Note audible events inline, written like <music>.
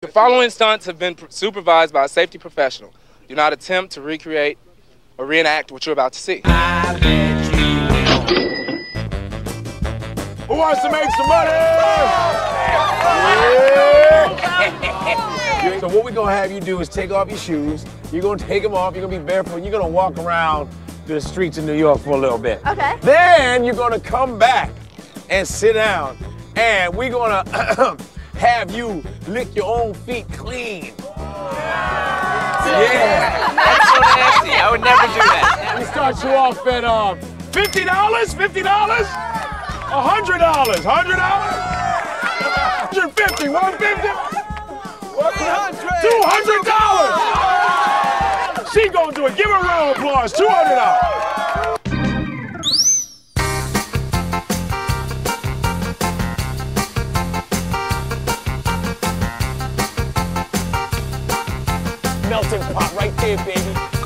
The following stunts have been supervised by a safety professional. Do not attempt to recreate or reenact what you're about to see. Who wants to make some money? Yeah. so what we're gonna have you do is take off your shoes. You're gonna take them off. You're gonna be barefoot. You're gonna walk around the streets of New York for a little bit. Okay. Then you're gonna come back and sit down, and we're gonna <clears throat> have you lick your own feet clean. Yeah. That's so nasty. I would never do that. We start you off at um, $50, $50, $100, $100, $150, $150. $200! She gonna do it. Give her a round of applause. $200. Melting pot right there, baby.